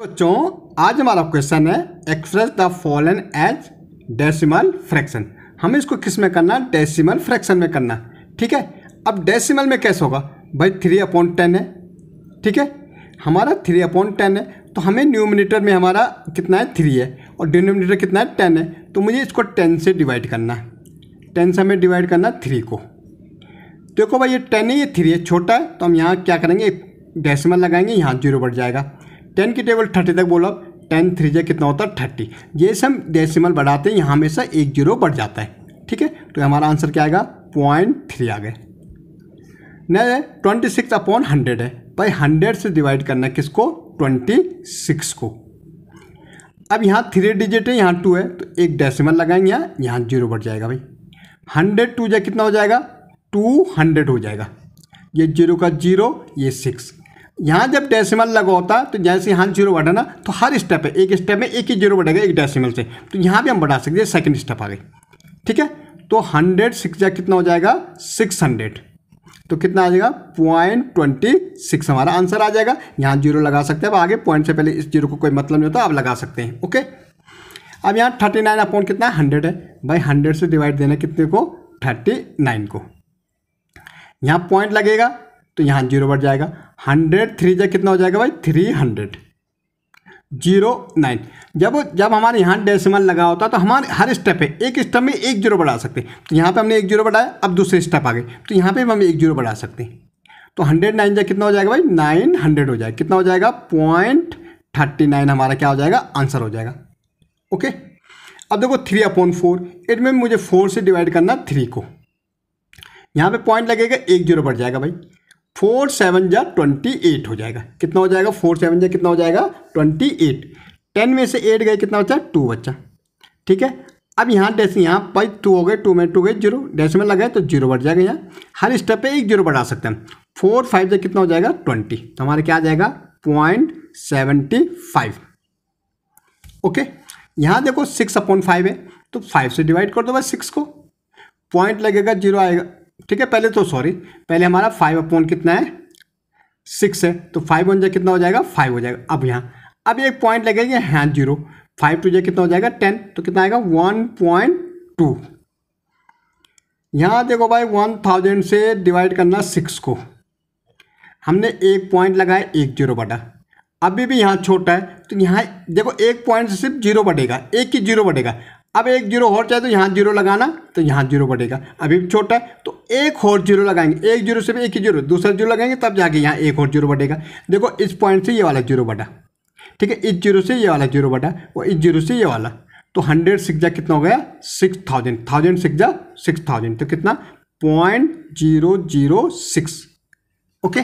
बच्चों आज हमारा क्वेश्चन है express the following as decimal fraction हमें इसको किसमें करना डेसिमल फ्रैक्शन में करना ठीक है? अब डेसिमल में कैसे होगा? भाई थ्री अपॉइंट टेन है। ठीक है? हमारा थ्री अपॉइंट टेन है तो हमें न्यूमिनेटर में हमारा कितना है? थ्री है। और डिनोमिनेटर कितना है? टेन है। तो मुझे इसको टेन से डिवाइड करना है। टेन से हमें डिवाइड करना थ्री को। देखो भाई, ये टेन है, ये थ्री है। छोटा है तो हम यहाँ क्या करेंगे? डेसिमल लगाएँगे, यहाँ ज़ीरो बढ़ जाएगा। टेन की टेबल थर्टी तक बोलो टेन थ्री जे कितना होता है थर्टी जैसे हम डेसिमल बढ़ाते हैं, यहाँ हमेशा एक ज़ीरो बढ़ जाता है, ठीक है? तो हमारा आंसर क्या आएगा? पॉइंट थ्री आ गए. नहीं ट्वेंटी सिक्स अपॉन हंड्रेड है. भाई हंड्रेड से डिवाइड करना है किसको? ट्वेंटी सिक्स को. अब यहाँ थ्री डिजिट है, यहाँ टू है तो एक डेसिमल लगाएँगे यहाँ यहाँ ज़ीरो बढ़ जाएगा भाई. हंड्रेड टू जा कितना हो जाएगा? टू हंड्रेड हो जाएगा. ये ज़ीरो का ज़ीरो ये सिक्स यहाँ जब डेसिमल लगा होता तो जैसे यहाँ ज़ीरो बढ़ा ना तो हर स्टेप है एक स्टेप में एक ही ज़ीरो बढ़ेगा एक डेसिमल से। तो यहाँ भी हम बढ़ा सकते हैं सेकंड स्टेप आ गई। ठीक है? तो हंड्रेड सिक्स कितना हो जाएगा? सिक्स हंड्रेड तो कितना आ जाएगा? पॉइंट ट्वेंटी सिक्स हमारा आंसर आ जाएगा। यहाँ ज़ीरो लगा सकते हैं, अब आगे पॉइंट से पहले इस ज़ीरो को कोई मतलब नहीं होता आप लगा सकते हैं। ओके अब यहाँ थर्टी नाइन अपॉन कितना? हंड्रेड है। भाई हंड्रेड से डिवाइड देना कितने को? थर्टी नाइन को। यहाँ पॉइंट लगेगा। तो यहाँ ज़ीरो बढ़ जाएगा। हंड्रेड, थ्री जा कितना हो जाएगा भाई? Three hundred. Zero, nine. जब जब हमारे यहाँ डेसिमल लगा होता है तो हमारे हर स्टेप पे एक स्टेप में एक ज़ीरो बढ़ा सकते। हैं तो यहाँ पे हमने एक ज़ीरो बढ़ाया, अब दूसरे स्टेप आ गए। तो यहाँ पे हम एक ज़ीरो बढ़ा सकते हैं। तो हंड्रेड, नाइन जा कितना हो जाएगा भाई? नाइन हंड्रेड हो जाएगा। कितना हो जाएगा? पॉइंट थर्टी नाइन हमारा क्या हो जाएगा? आंसर हो जाएगा। ओके? अब देखो थ्री अपॉन फोर इट में मुझे फोर से डिवाइड करना थ्री को। यहाँ पे पॉइंट लगेगा, एक ज़ीरो बढ़ जाएगा भाई। फोर सेवन जा ट्वेंटी एट हो जाएगा। कितना हो जाएगा? फोर सेवन जा कितना हो जाएगा? Twenty eight. टेन में से एट गए, कितना बच्चा टू बच्चा ठीक है? अब यहाँ डेसी यहाँ भाई टू हो गए, टू में टू गए, ज़ीरो। डेसिमल लगाए तो ज़ीरो बढ़ जाएगा यहाँ। हर स्टेप पे एक ज़ीरो बढ़ा सकते हैं। फोर फाइव जा कितना हो जाएगा? ट्वेंटी। तो हमारे क्या आ जाएगा? Point seventy five. ओके? यहाँ देखो सिक्स अपॉइंट फाइव है तो फाइव से डिवाइड कर दो बस सिक्स को। पॉइंट लगेगा, ज़ीरो आएगा। ठीक है, पहले तो सॉरी पहले हमारा फाइव अपॉन कितना है? सिक्स है तो फाइव वन जा कितना हो जाएगा? फाइव हो जाएगा। अब यहाँ, अब एक पॉइंट लगेगा यहाँ ज़ीरो फाइव टू जा कितना हो जाएगा? टेन तो कितना आएगा? वन पॉइंट टू यहाँ देखो भाई वन थाउज़ेंड से डिवाइड करना सिक्स को। हमने एक पॉइंट लगाया, एक ज़ीरो बटा। अभी भी यहाँ छोटा है तो यहाँ देखो, एक पॉइंट से सिर्फ़ ज़ीरो बढ़ेगा एक ही ज़ीरो बढ़ेगा अब एक ज़ीरो और चाहे तो यहाँ ज़ीरो लगाना तो यहाँ ज़ीरो बढ़ेगा। अभी भी छोटा है तो एक और ज़ीरो लगाएँगे। एक ज़ीरो से भी एक ही ज़ीरो, दूसरा ज़ीरो लगाएँगे, तब जाके यहाँ एक और ज़ीरो बढ़ेगा। देखो, इस पॉइंट से ये वाला ज़ीरो बढ़ा। ठीक है, इस ज़ीरो से ये वाला ज़ीरो बढ़ा, और इस ज़ीरो से ये वाला। तो हंड्रेड सिक्स जा कितना हो गया? सिक्स थाउज़ेंड थाउज़ेंड सिक्स जा सिक्स थाउज़ेंड तो कितना? Point zero zero six okay